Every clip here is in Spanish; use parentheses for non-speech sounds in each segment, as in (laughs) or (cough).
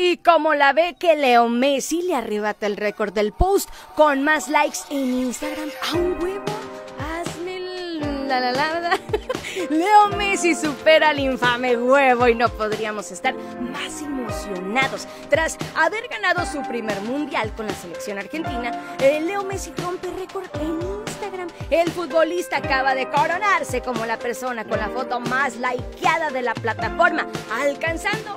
Y como la ve que Leo Messi le arrebata el récord del post con más likes en Instagram a un huevo. Hazme el- la la la la. (laughs) Leo Messi supera al infame huevo y no podríamos estar más emocionados. Tras haber ganado su primer mundial con la selección argentina, eh, Leo Messi rompe récord en Instagram. El futbolista acaba de coronarse como la persona con la foto más likeada de la plataforma, alcanzando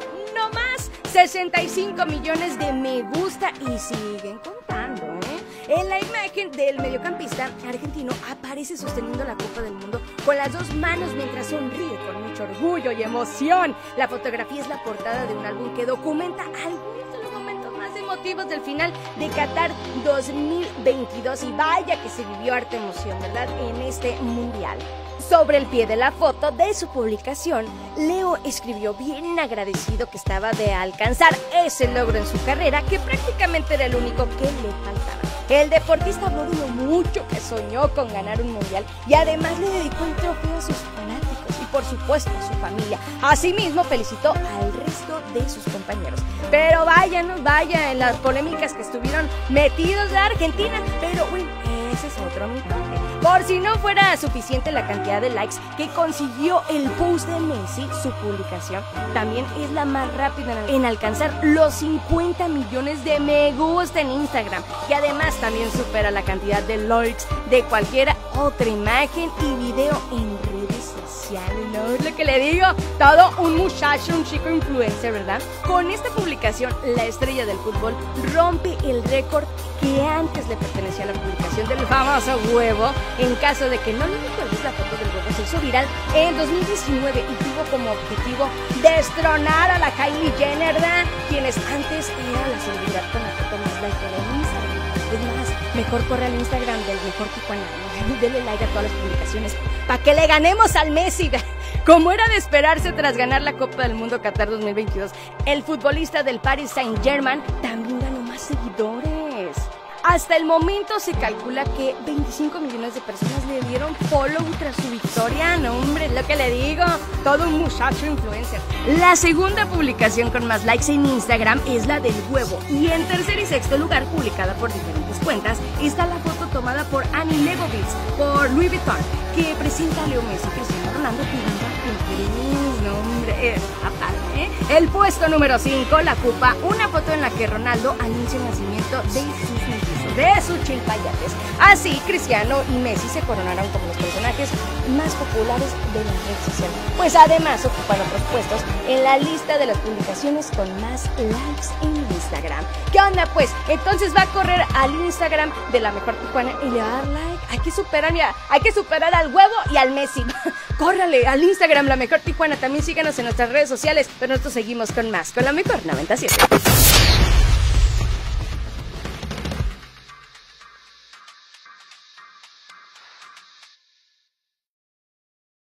65 millones de me gusta y siguen contando, ¿eh? En la imagen del mediocampista argentino aparece sosteniendo la Copa del Mundo con las dos manos mientras sonríe con mucho orgullo y emoción. La fotografía es la portada de un álbum que documenta algunos de los momentos más emotivos del final de Qatar 2022 y vaya que se vivió harta emoción, ¿verdad? En este mundial. Sobre el pie de la foto de su publicación, Leo escribió bien agradecido que estaba de alcanzar ese logro en su carrera que prácticamente era el único que le faltaba. El deportista habló de lo mucho que soñó con ganar un mundial y además le dedicó el trofeo a sus fanáticos y por supuesto a su familia. Asimismo felicitó al resto de sus compañeros. Pero vaya, no vaya en las polémicas que estuvieron metidos de Argentina, pero bueno, ese es otro mitote. Por si no fuera suficiente la cantidad de likes que consiguió el post de Messi, su publicación también es la más rápida en alcanzar los 50 millones de me gusta en Instagram, que además también supera la cantidad de likes de cualquier otra imagen y video en sociales. ¿No lo que le digo? Todo un muchacho, un chico influencer, ¿verdad? Con esta publicación, la estrella del fútbol rompe el récord que antes le pertenecía a la publicación del famoso huevo, en caso de que no le recuerdes la foto del huevo, se hizo viral en 2019 y tuvo como objetivo destronar a la Kylie Jenner, ¿verdad? quienes antes era la celebridad con la foto más likeada en Instagram. Es más, mejor corre al Instagram del mejor Tijuana, denle like a todas las publicaciones para que le ganemos al Messi. (laughs) Como era de esperarse tras ganar la Copa del Mundo Qatar 2022, el futbolista del Paris Saint-Germain también ganó más seguidores. Hasta el momento se calcula que 25 millones de personas le dieron follow tras su victoria. No, hombre, es lo que le digo. Todo un muchacho influencer. La segunda publicación con más likes en Instagram es la del huevo. Y en tercer y sexto lugar, publicada por diferentes cuentas, está la foto tomada por Annie Leibovitz por Louis Vuitton, que presenta Leo Messi Cristiano Ronaldo jugando padre, ¿eh? El puesto número 5 la ocupa una foto en la que Ronaldo anuncia el nacimiento de sus mellizos, de sus chilpayates. Así, Cristiano y Messi se coronaron como los personajes más populares de la red social. Pues además ocupan otros puestos en la lista de las publicaciones con más likes en Instagram. ¿Qué onda pues? Entonces va a correr al Instagram de la mejor Tijuana y le dar like. Hay que superar, mira, hay que superar al huevo y al Messi. (laughs) Córrale al Instagram la mejor Tijuana. También síganos en nuestras redes sociales. Pero nosotros seguimos con más, con la mejor 97.